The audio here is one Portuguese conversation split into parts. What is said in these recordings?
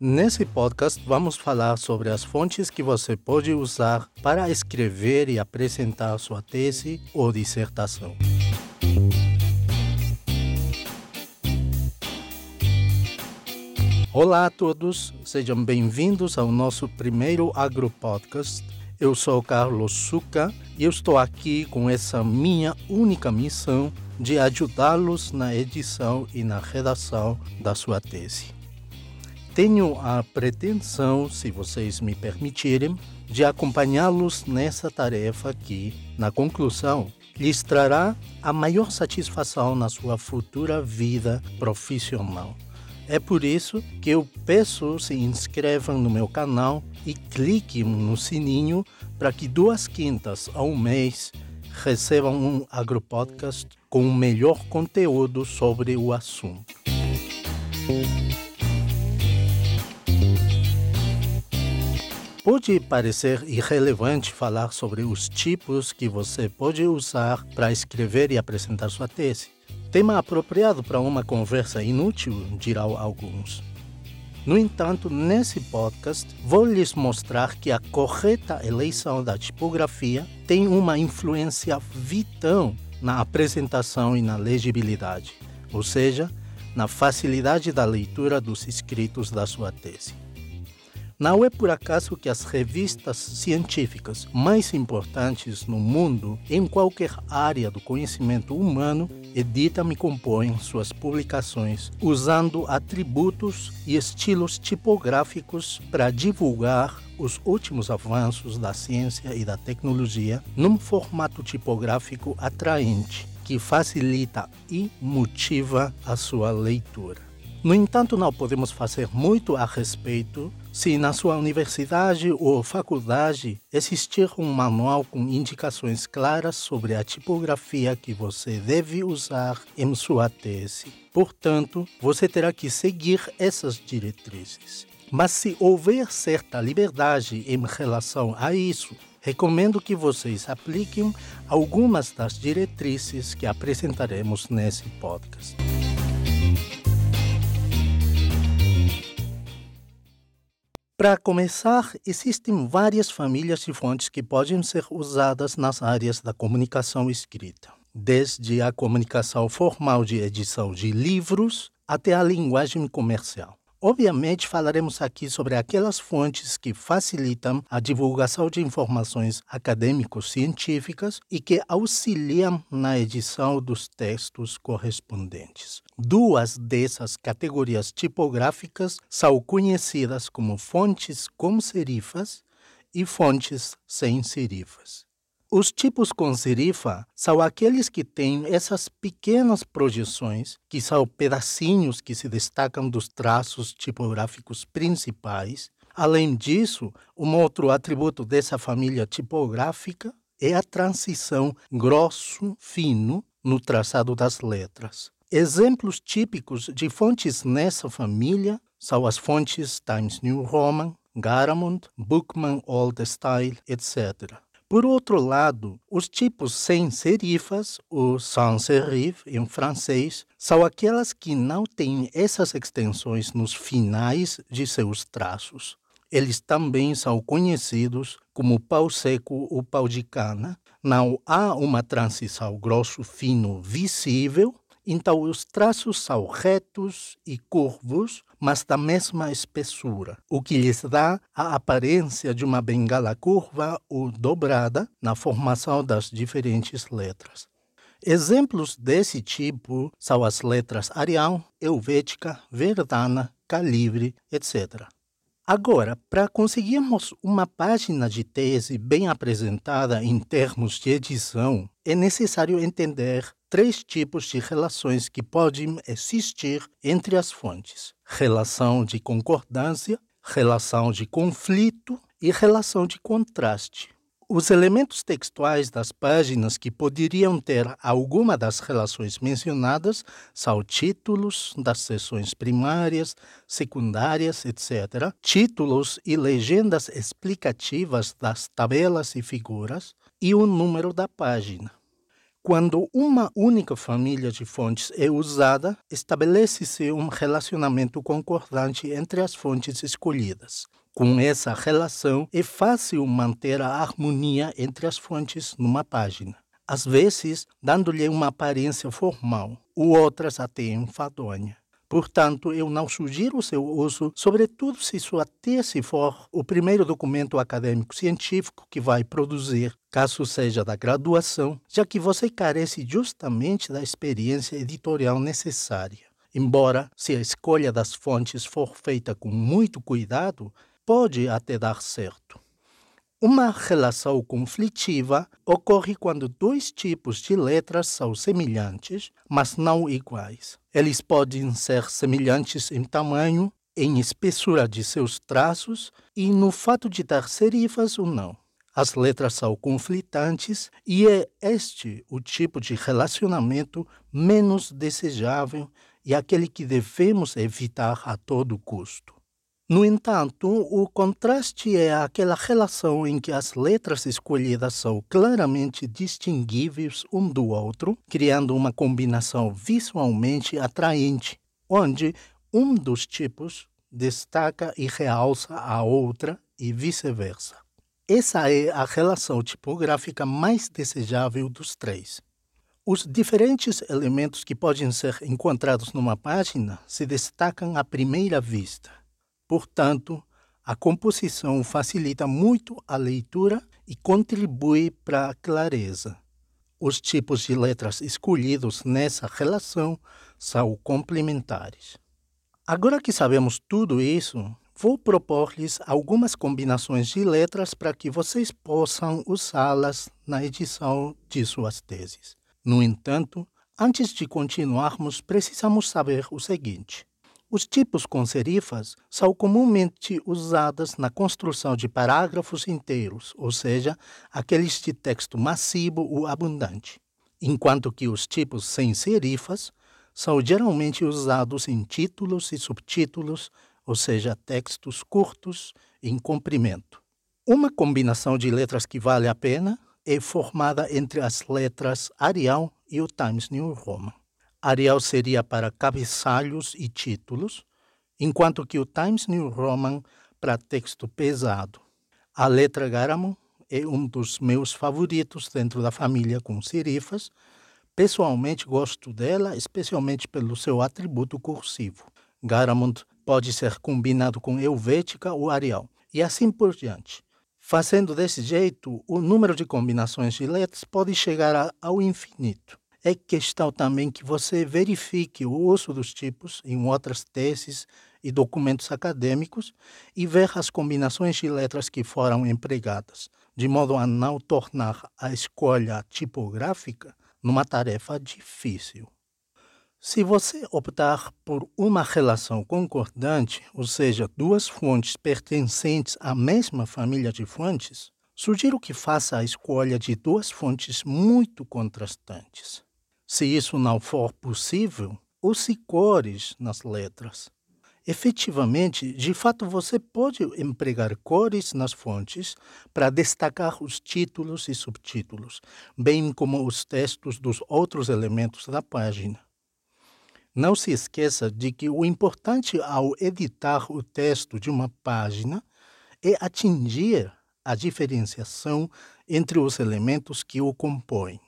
Nesse podcast, vamos falar sobre as fontes que você pode usar para escrever e apresentar sua tese ou dissertação. Olá a todos, sejam bem-vindos ao nosso primeiro agro-podcast. Eu sou Carlos Suca e eu estou aqui com essa minha única missão de ajudá-los na edição e na redação da sua tese. Tenho a pretensão, se vocês me permitirem, de acompanhá-los nessa tarefa que, na conclusão, lhes trará a maior satisfação na sua futura vida profissional. É por isso que eu peço se inscrevam no meu canal e cliquem no sininho para que duas quintas ao mês recebam um agropodcast com o melhor conteúdo sobre o assunto. Pode parecer irrelevante falar sobre os tipos que você pode usar para escrever e apresentar sua tese. Tema apropriado para uma conversa inútil, dirão alguns. No entanto, nesse podcast, vou lhes mostrar que a correta eleição da tipografia tem uma influência vital na apresentação e na legibilidade, ou seja, na facilidade da leitura dos escritos da sua tese. Não é por acaso que as revistas científicas mais importantes no mundo, em qualquer área do conhecimento humano, editam e compõem suas publicações usando atributos e estilos tipográficos para divulgar os últimos avanços da ciência e da tecnologia num formato tipográfico atraente que facilita e motiva a sua leitura. No entanto, não podemos fazer muito a respeito se na sua universidade ou faculdade existir um manual com indicações claras sobre a tipografia que você deve usar em sua tese. Portanto, você terá que seguir essas diretrizes. Mas se houver certa liberdade em relação a isso, recomendo que vocês apliquem algumas das diretrizes que apresentaremos nesse podcast. Para começar, existem várias famílias de fontes que podem ser usadas nas áreas da comunicação escrita, desde a comunicação formal de edição de livros até a linguagem comercial. Obviamente, falaremos aqui sobre aquelas fontes que facilitam a divulgação de informações acadêmico-científicas e que auxiliam na edição dos textos correspondentes. Duas dessas categorias tipográficas são conhecidas como fontes com serifas e fontes sem serifas. Os tipos com serifa são aqueles que têm essas pequenas projeções, que são pedacinhos que se destacam dos traços tipográficos principais. Além disso, um outro atributo dessa família tipográfica é a transição grosso-fino no traçado das letras. Exemplos típicos de fontes nessa família são as fontes Times New Roman, Garamond, Bookman Old Style, etc. Por outro lado, os tipos sem serifas, ou sans serif em francês, são aquelas que não têm essas extensões nos finais de seus traços. Eles também são conhecidos como pau seco ou pau de cana. Não há uma transição grosso-fino visível, então os traços são retos e curvos, mas da mesma espessura, o que lhes dá a aparência de uma bengala curva ou dobrada na formação das diferentes letras. Exemplos desse tipo são as letras Arial, Helvética, Verdana, Calibre, etc. Agora, para conseguirmos uma página de tese bem apresentada em termos de edição, é necessário entender três tipos de relações que podem existir entre as fontes: relação de concordância, relação de conflito e relação de contraste. Os elementos textuais das páginas que poderiam ter alguma das relações mencionadas são títulos das seções primárias, secundárias, etc., títulos e legendas explicativas das tabelas e figuras, e o número da página. Quando uma única família de fontes é usada, estabelece-se um relacionamento concordante entre as fontes escolhidas. Com essa relação, é fácil manter a harmonia entre as fontes numa página, às vezes dando-lhe uma aparência formal, ou outras até enfadonha. Portanto, eu não sugiro o seu uso, sobretudo se sua tese for o primeiro documento acadêmico científico que vai produzir, caso seja da graduação, já que você carece justamente da experiência editorial necessária. Embora, se a escolha das fontes for feita com muito cuidado, pode até dar certo. Uma relação conflitiva ocorre quando dois tipos de letras são semelhantes, mas não iguais. Eles podem ser semelhantes em tamanho, em espessura de seus traços e no fato de ter serifas ou não. As letras são conflitantes e é este o tipo de relacionamento menos desejável e aquele que devemos evitar a todo custo. No entanto, o contraste é aquela relação em que as letras escolhidas são claramente distinguíveis um do outro, criando uma combinação visualmente atraente, onde um dos tipos destaca e realça a outra e vice-versa. Essa é a relação tipográfica mais desejável dos três. Os diferentes elementos que podem ser encontrados numa página se destacam à primeira vista Portanto, a composição facilita muito a leitura e contribui para a clareza. Os tipos de letras escolhidos nessa relação são complementares. Agora que sabemos tudo isso, vou propor-lhes algumas combinações de letras para que vocês possam usá-las na edição de suas teses. No entanto, antes de continuarmos, precisamos saber o seguinte: os tipos com serifas são comumente usados na construção de parágrafos inteiros, ou seja, aqueles de texto massivo ou abundante, enquanto que os tipos sem serifas são geralmente usados em títulos e subtítulos, ou seja, textos curtos em comprimento. Uma combinação de letras que vale a pena é formada entre as letras Arial e o Times New Roman. Arial seria para cabeçalhos e títulos, enquanto que o Times New Roman para texto pesado. A letra Garamond é um dos meus favoritos dentro da família com serifas. Pessoalmente gosto dela, especialmente pelo seu atributo cursivo. Garamond pode ser combinado com Helvética ou Arial, e assim por diante. Fazendo desse jeito, o número de combinações de letras pode chegar ao infinito é questão também que você verifique o uso dos tipos em outras teses e documentos acadêmicos e ver as combinações de letras que foram empregadas, de modo a não tornar a escolha tipográfica numa tarefa difícil. Se você optar por uma relação concordante, ou seja, duas fontes pertencentes à mesma família de fontes, sugiro que faça a escolha de duas fontes muito contrastantes. Se isso não for possível, use cores nas letras. Efetivamente, de fato, você pode empregar cores nas fontes para destacar os títulos e subtítulos, bem como os textos dos outros elementos da página. Não se esqueça de que o importante ao editar o texto de uma página é atingir a diferenciação entre os elementos que o compõem.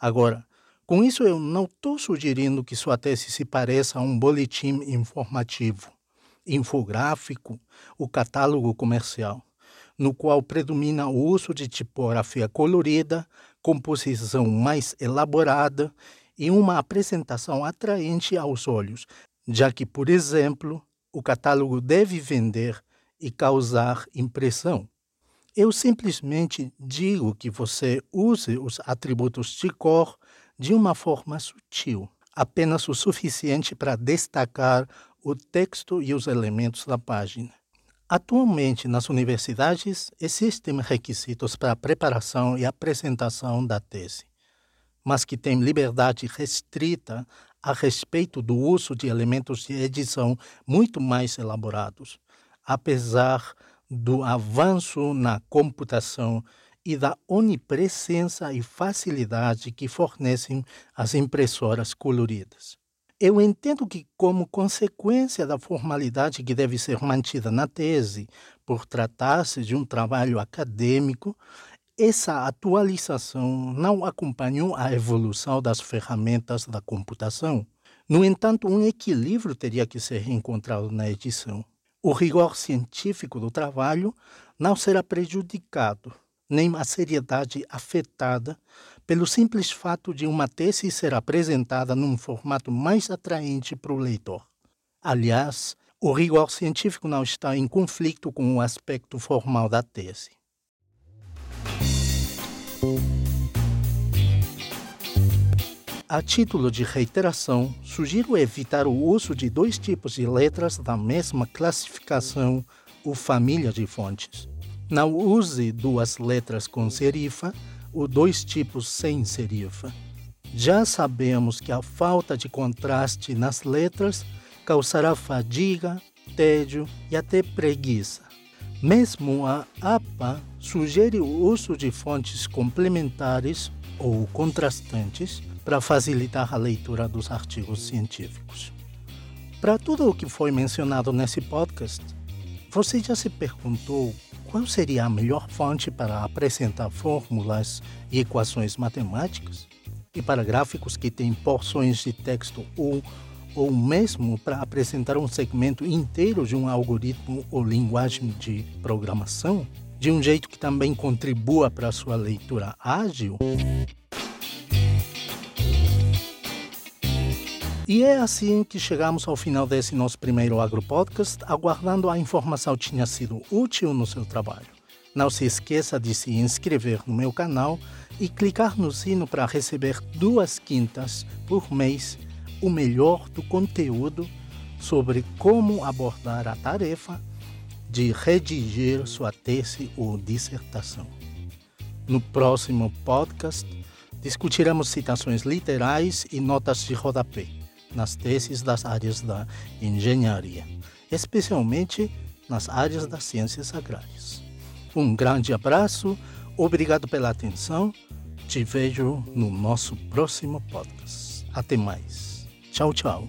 Agora, com isso, eu não estou sugerindo que sua tese se pareça a um boletim informativo, infográfico, o catálogo comercial, no qual predomina o uso de tipografia colorida, composição mais elaborada e uma apresentação atraente aos olhos, já que, por exemplo, o catálogo deve vender e causar impressão. Eu simplesmente digo que você use os atributos de cor de uma forma sutil, apenas o suficiente para destacar o texto e os elementos da página. Atualmente, nas universidades, existem requisitos para a preparação e apresentação da tese, mas que têm liberdade restrita a respeito do uso de elementos de edição muito mais elaborados, apesar do avanço na computação e da onipresença e facilidade que fornecem as impressoras coloridas. Eu entendo que, como consequência da formalidade que deve ser mantida na tese, por tratar-se de um trabalho acadêmico, essa atualização não acompanhou a evolução das ferramentas da computação. No entanto, um equilíbrio teria que ser encontrado na edição. O rigor científico do trabalho não será prejudicado, nem a seriedade afetada pelo simples fato de uma tese ser apresentada num formato mais atraente para o leitor. Aliás, o rigor científico não está em conflito com o aspecto formal da tese. A título de reiteração, sugiro evitar o uso de dois tipos de letras da mesma classificação ou família de fontes. Não use duas letras com serifa ou dois tipos sem serifa. Já sabemos que a falta de contraste nas letras causará fadiga, tédio e até preguiça. Mesmo a APA sugere o uso de fontes complementares ou contrastantes para facilitar a leitura dos artigos científicos. Para tudo o que foi mencionado nesse podcast, você já se perguntou qual seria a melhor fonte para apresentar fórmulas e equações matemáticas? E para gráficos que têm porções de texto ou, ou mesmo para apresentar um segmento inteiro de um algoritmo ou linguagem de programação? De um jeito que também contribua para a sua leitura ágil? E é assim que chegamos ao final desse nosso primeiro AgroPodcast, aguardando a informação tinha sido útil no seu trabalho. Não se esqueça de se inscrever no meu canal e clicar no sino para receber duas quintas por mês o melhor do conteúdo sobre como abordar a tarefa de redigir sua tese ou dissertação. No próximo podcast, discutiremos citações literais e notas de rodapé nas teses das áreas da engenharia, especialmente nas áreas das ciências agrárias. Um grande abraço, obrigado pela atenção. Te vejo no nosso próximo podcast. Até mais. Tchau, tchau.